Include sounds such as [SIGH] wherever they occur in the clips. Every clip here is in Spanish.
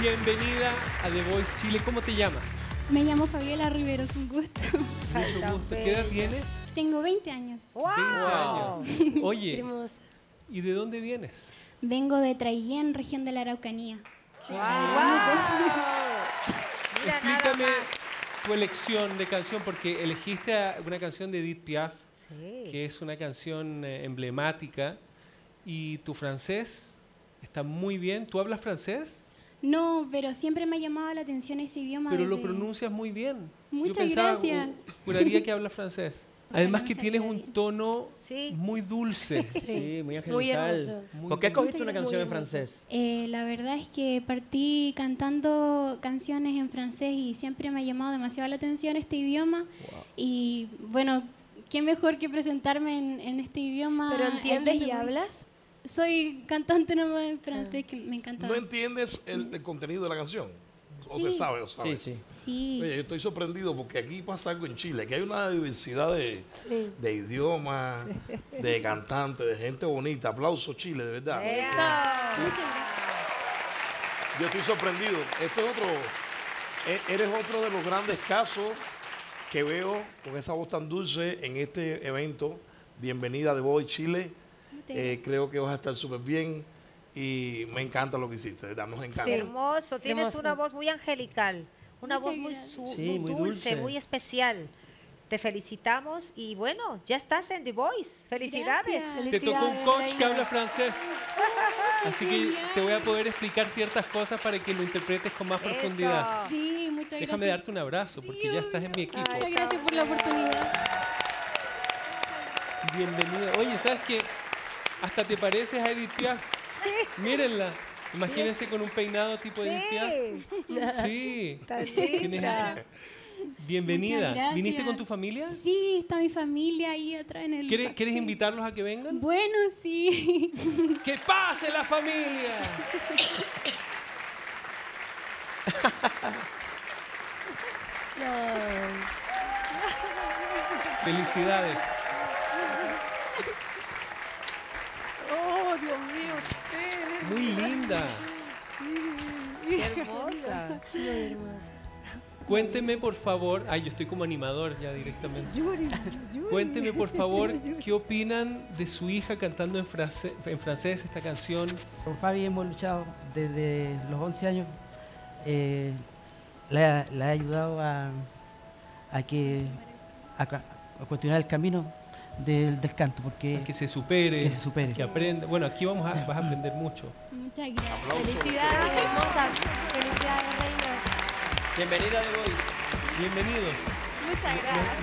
Bienvenida a The Voice Chile. ¿Cómo te llamas? Me llamo Fabiola Rivero, es un gusto. [LAUGHS] Mucho gusto. ¿Qué edad tienes? Tengo 20 años. 20 años. [LAUGHS] Oye, Hermosa. ¿y de dónde vienes? Vengo de Traiguén, región de la Araucanía. Nada Explícame tu elección de canción, porque elegiste una canción de Edith Piaf, Sí. que es una canción eh, emblemática, y tu francés está muy bien. ¿Tú hablas francés? No, pero siempre me ha llamado la atención ese idioma. Pero lo pronuncias muy bien. Yo Muchas pensaba, gracias. uh, juraría que [LAUGHS] hablas francés. Además no que tienes un tono Sí. muy dulce. [LAUGHS] Muy Sí, muy Muy angelical. hermoso. Muy ¿Por qué bonito. escogiste una canción en francés? Eh, la verdad es que partí cantando canciones en francés y siempre me ha llamado demasiado la atención este idioma. Y bueno, qué mejor que presentarme en, en este idioma. ¿Pero entiendes y hablas? Soy cantante nomás en francés, que me encanta. ¿No entiendes el, el contenido de la canción? ¿O Sí. te sabes o Sí, sabes? sí. Sí. Oye, yo estoy sorprendido porque aquí pasa algo en Chile, que hay una diversidad de, Sí. de idiomas, de cantantes, de gente bonita. Aplauso Chile, de verdad. Yo estoy sorprendido. Esto es otro, e- eres otro de los grandes casos que veo con esa voz tan dulce en este evento. Bienvenida de Boy Chile. Eh, creo que vas a estar súper bien y me encanta lo que hiciste. Nos encanta. Sí. Hermoso, tienes Hermoso. una voz muy angelical, una voz muy, Sí, muy dulce, dulce. muy especial. Te felicitamos y bueno, ya estás en The Voice. Felicidades. Te tocó un coach que habla francés. [LAUGHS] Así que te voy a poder explicar ciertas cosas para que lo interpretes con más Eso. profundidad. Sí, muchas Déjame gracias. darte un abrazo porque ya estás en mi equipo. Muchas gracias por la oportunidad. Bienvenido. Oye, ¿sabes qué? Hasta te pareces a Edith Piaf. Mírenla. Imagínense con un peinado tipo Edith Piaf. Sí. Sí. Tan linda. Bienvenida. ¿Viniste con tu familia? Sí, está mi familia ahí atrás en el. ¿Quieres, ¿Quieres backstage. invitarlos a que vengan? Bueno, sí. [LAUGHS] ¡Que pase la familia! [LAUGHS] Felicidades. Muy linda. Qué hermosa. Muy hermosa. Cuénteme, por favor. Ay, yo estoy como animador ya directamente. Cuénteme, por favor, [LAUGHS] qué opinan de su hija cantando en, frase- en francés esta canción. Con Fabi hemos luchado desde los 11 años. Eh, la, la he ayudado a, a que a continuar el camino del, del canto, porque Que se supere, Que se supere. que aprenda. Bueno, aquí vamos a, vas a aprender mucho. Muchas gracias. Felicidades, hermosa. Felicidades, reina. Bienvenida de Voice. Bienvenidos. Muchas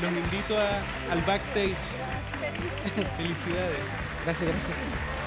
Los, los invito a- al backstage. [LAUGHS] Felicidades. gracias, gracias.